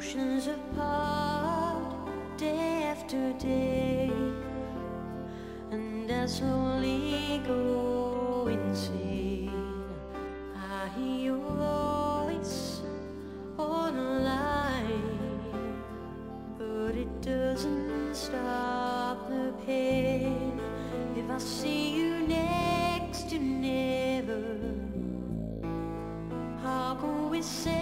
oceans apart day after day and I slowly go insane doesn't stop the pain if I see you next to never. How can we say?